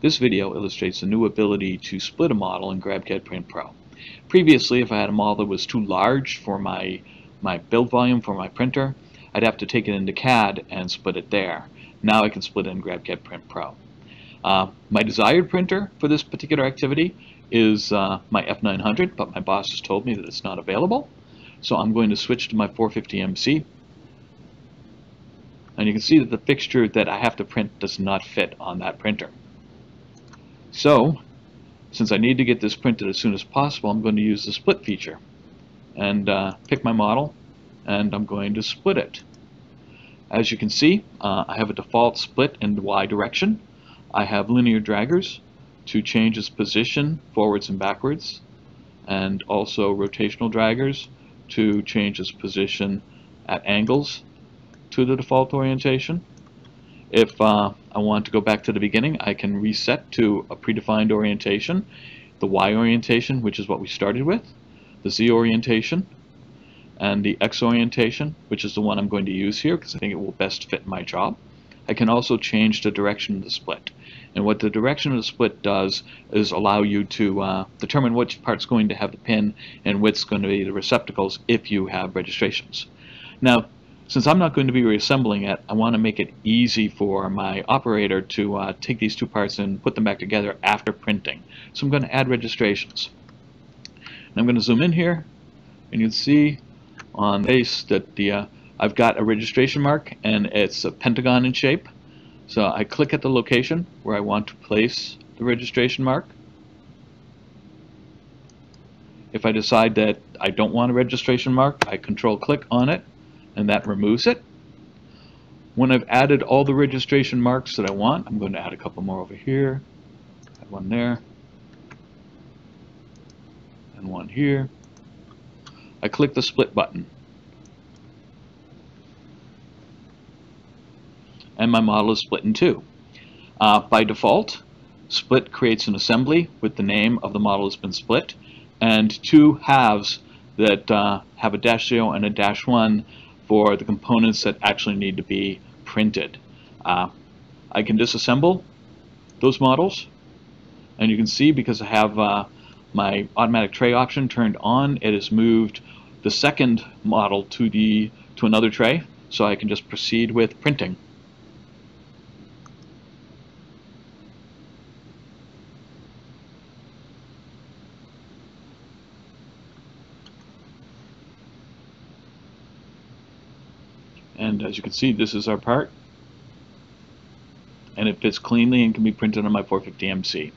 This video illustrates the new ability to split a model in GrabCAD Print Pro. Previously, if I had a model that was too large for my, my build volume for my printer, I'd have to take it into CAD and split it there. Now I can split it in GrabCAD Print Pro. Uh, my desired printer for this particular activity is uh, my F900, but my boss has told me that it's not available. So I'm going to switch to my 450MC and you can see that the fixture that I have to print does not fit on that printer. So, since I need to get this printed as soon as possible, I'm going to use the split feature and uh, pick my model and I'm going to split it. As you can see, uh, I have a default split in the Y direction. I have linear draggers to change its position forwards and backwards and also rotational draggers to change its position at angles to the default orientation. If uh, I want to go back to the beginning, I can reset to a predefined orientation, the Y orientation, which is what we started with, the Z orientation, and the X orientation, which is the one I'm going to use here because I think it will best fit my job. I can also change the direction of the split. And what the direction of the split does is allow you to uh, determine which part's going to have the pin and which's going to be the receptacles if you have registrations. Now, since I'm not going to be reassembling it, I want to make it easy for my operator to uh, take these two parts and put them back together after printing. So I'm going to add registrations. And I'm going to zoom in here, and you can see on base that the uh, I've got a registration mark, and it's a pentagon in shape. So I click at the location where I want to place the registration mark. If I decide that I don't want a registration mark, I control click on it and that removes it. When I've added all the registration marks that I want, I'm going to add a couple more over here, add one there, and one here. I click the split button. And my model is split in two. Uh, by default, split creates an assembly with the name of the model that's been split, and two halves that uh, have a dash 0 and a dash 1 for the components that actually need to be printed. Uh, I can disassemble those models and you can see because I have uh, my automatic tray option turned on it has moved the second model to the to another tray so I can just proceed with printing. And as you can see, this is our part. And it fits cleanly and can be printed on my 450MC.